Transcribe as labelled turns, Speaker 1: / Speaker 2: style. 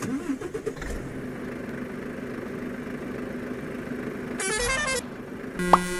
Speaker 1: you